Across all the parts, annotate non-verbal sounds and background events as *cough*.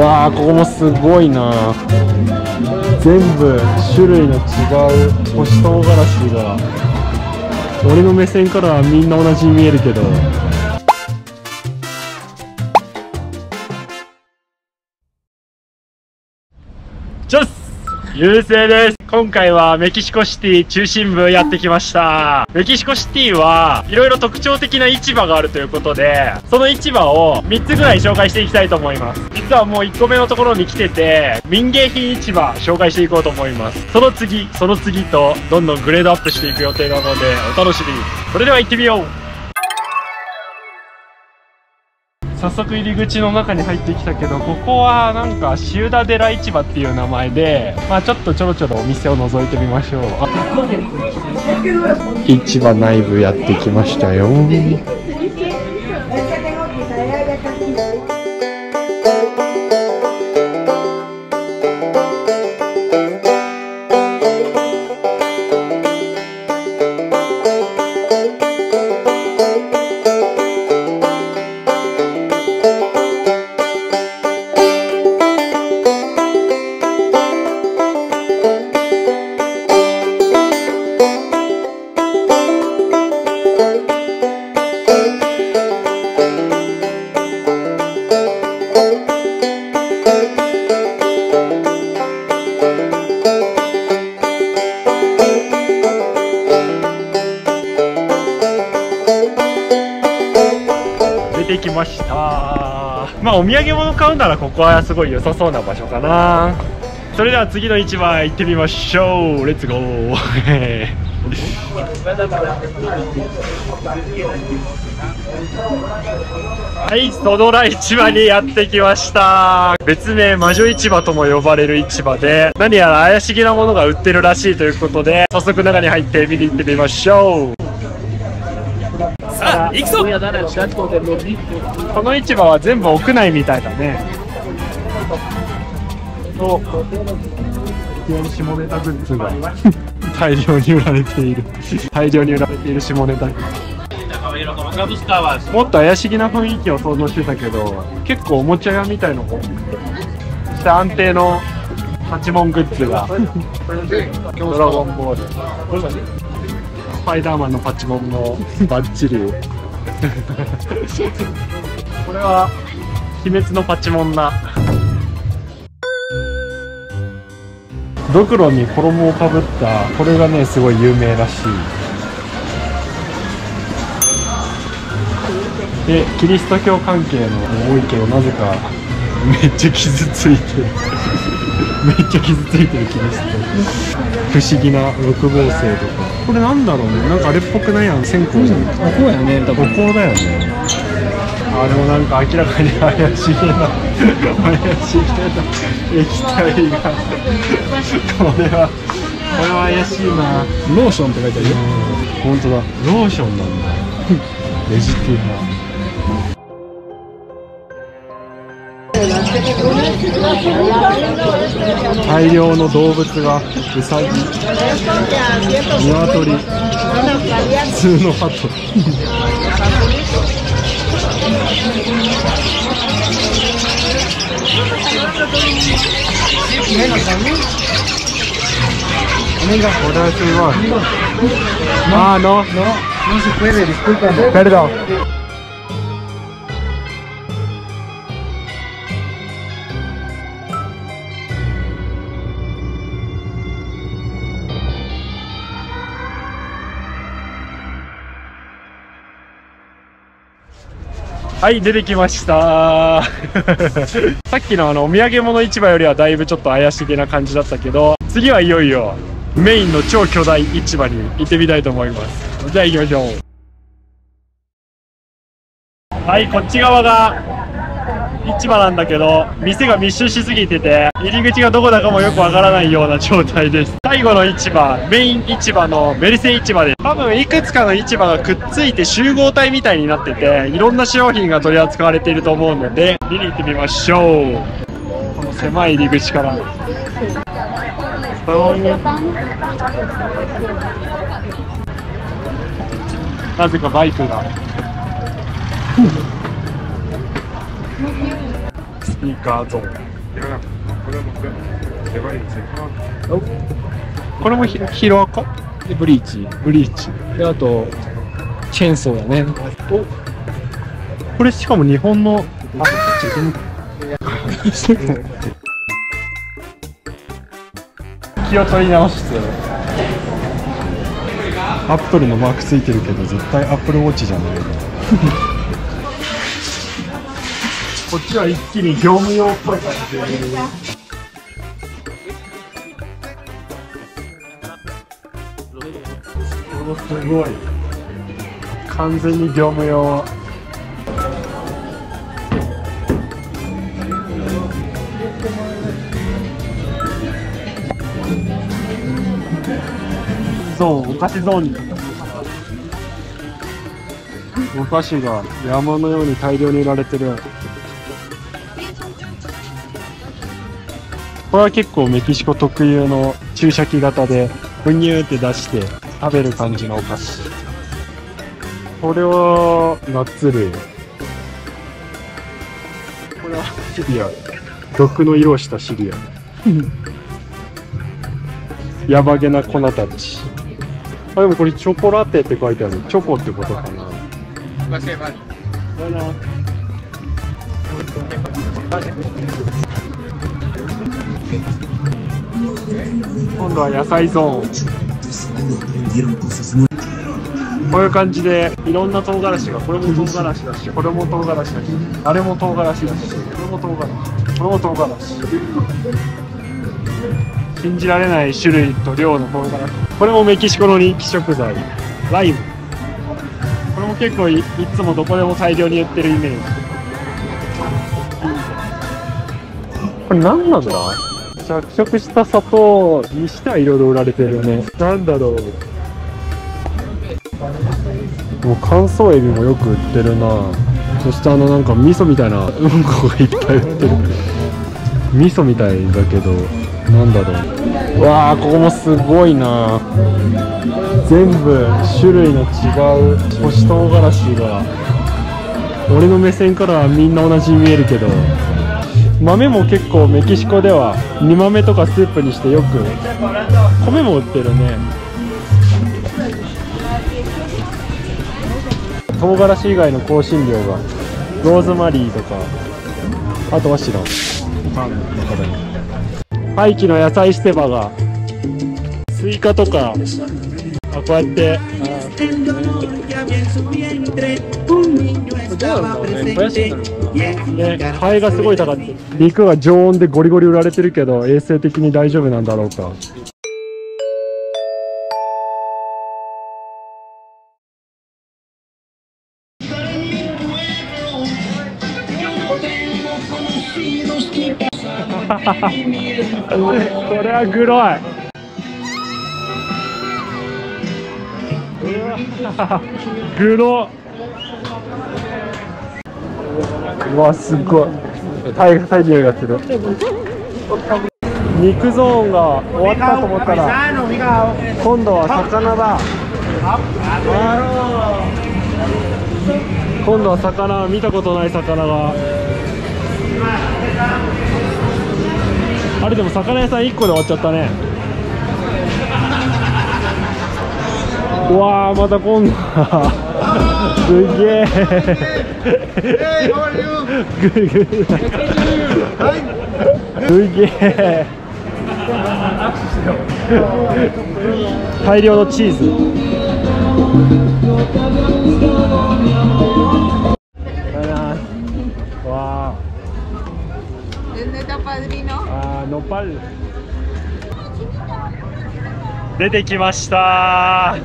わあここもすごいな。全部種類の違う干し唐辛子が俺の目線からはみんな同じに見えるけど。優勢です。今回はメキシコシティ中心部やってきました。メキシコシティはいろいろ特徴的な市場があるということでその市場を3つぐらい紹介していきたいと思います。実はもう1個目のところに来てて民芸品市場紹介していこうと思います。その次その次とどんどんグレードアップしていく予定なのでお楽しみに。それでは行ってみよう。早速入り口の中に入ってきたけどここはなんか塩田寺市場っていう名前でまあちょっとちょろちょろお店を覗いてみましょう。市場内部やってきましたよ。出てきましたまあお土産物買うならここはすごい良さそうな場所かなそれでは次の市場行ってみましょうレッツゴーはい、ソドラ市場にやってきました。別名魔女市場とも呼ばれる市場で、何やら怪しげなものが売ってるらしいということで、早速中に入って見に行ってみましょう。行くぞこの市場は全部屋内みたいだね。下ネタグッズが大量に売られている。大量に売られている下ネタグッズ。もっと怪しげな雰囲気を想像してたけど、結構おもちゃ屋みたいのも。そして安定のパチモングッズが。ドラゴンボール。スパイダーマンのパチモンのバッチリ。これは、秘密のパチモンな。ドクロに衣をかぶった、これがね、すごい有名らしい。でキリスト教関係の多いけどなぜかめっちゃ傷ついてるめっちゃ傷ついてるキリスト不思議な六芒星とかこれなんだろうね。なんかあれっぽくないやん線香じゃん。ここやね、多お分。香だよね。あでもなんか明らかに怪しげな。怪しげな。液体が。これはこれは怪しいな。ローションって書いてあるよ。本当だ。ローションなんだ。レジティマ大量の動物がウサギ鶏普通の鳩これはすごいあーの No, no se puede, discúlpame. Perdón.「はい出てきました。*laughs* さっきのあのお土産物市場よりはだいぶちょっと怪しげな感じだったけど次はいよいよメインの超巨大市場に行ってみたいと思います。じゃあ行きましょう。はいこっち側が市場なんだけど店が密集しすぎてて入り口がどこだかもよくわからないような状態です。最後の市場メイン市場のメルセ市場です。多分いくつかの市場がくっついて集合体みたいになってていろんな商品が取り扱われていると思うので見に行ってみましょう。この狭い入り口から。なぜかバイクが。ピーカーゾーン。これもヒヒロアカで、ブリーチ。ブリーチ。で、あと、チェーンソーだね。お。これしかも日本の。あ気を取り直して。アップルのマークついてるけど絶対アップルウォッチじゃない *laughs* こっちは一気に業務用っぽい感じですごい。完全に業務用。ゾーンお菓子ゾーンにお菓子が山のように大量に売られてる。これは結構メキシコ特有の注射器型でブニューって出して食べる感じのお菓子。これはナッツ類。これはシリアル。毒の色をしたシリアル。やばげな粉たち。あでもこれチョコラテって書いてある。チョコってことかな今度は野菜ゾーン。こういう感じでいろんな唐辛子がこれも唐辛子だしこれも唐辛子だしあれも唐辛子だしこれも唐辛子これも唐辛子。信じられない種類と量の唐辛子。これもメキシコの人気食材。ライム。これも結構いいつもどこでも大量に売ってるイメージ。これ何なんだ？着色した砂糖にしてはいろいろ売られてるね。なんだろう。もう乾燥エビもよく売ってるな。そしてあのなんか味噌みたいなうんこがいっぱい売ってる。味噌みたいだけどなんだろう。うわあここもすごいな。全部種類の違う干し唐辛子が俺の目線からはみんな同じに見えるけど豆も結構メキシコでは煮豆とかスープにしてよく。米も売ってるね。唐辛子以外の香辛料がローズマリーとかあとは知らんパンの中で廃棄の野菜捨て場がスイカとかあこうやって。ね、ハエがすごい高くて肉が常温でゴリゴリ売られてるけど衛生的に大丈夫なんだろうか。*laughs* これはグロい。*laughs* グロうわすごい。大変い匂いがする。肉ゾーンが終わったと思ったら今度は魚だ。今度は魚見たことない魚が。あれでも魚屋さん1個で終わっちゃったね。うわーまた今度。はすげえ。すげえ。大量のチーズ出てきました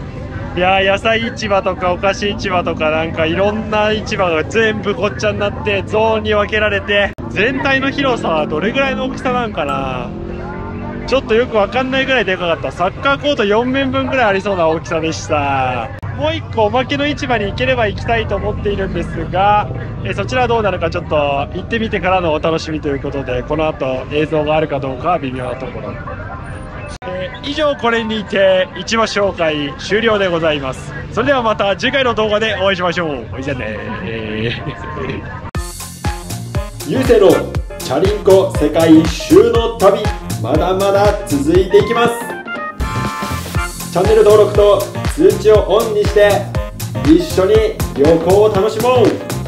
いや野菜市場とかお菓子市場とかなんかいろんな市場が全部ごっちゃになってゾーンに分けられて全体の広さはどれぐらいの大きさなんかな。ちょっとよくわかんないぐらいでかかった。サッカーコート4面分ぐらいありそうな大きさでした。もう一個おまけの市場に行ければ行きたいと思っているんですがえそちらどうなるかちょっと行ってみてからのお楽しみということでこの後映像があるかどうかは微妙なところ。以上これにて市場紹介終了でございます。それではまた次回の動画でお会いしましょう。おいじゃねー。*laughs* ゆうせいろチチャリンコ世界一周の旅まだまだ続いていきます。チャンネル登録と通知をオンにして一緒に旅行を楽しもう。